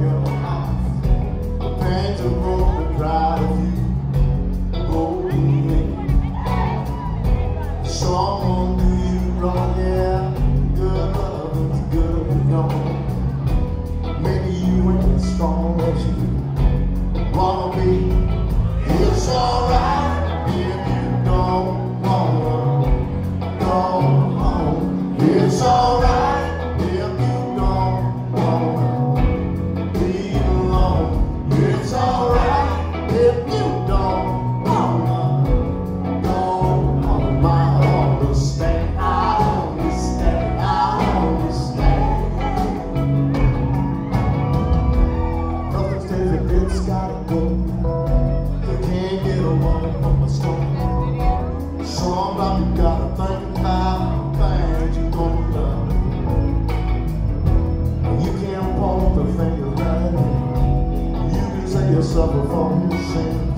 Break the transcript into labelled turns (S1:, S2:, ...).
S1: you. Oh, someone do you wrong, yeah. Good love is good. Maybe you ain't strong as you wanna be. gotta go. They can't get a woman from a stone. Somebody gotta think about things you don't love. And you can't point the finger at it. You can say you yourself from your sins.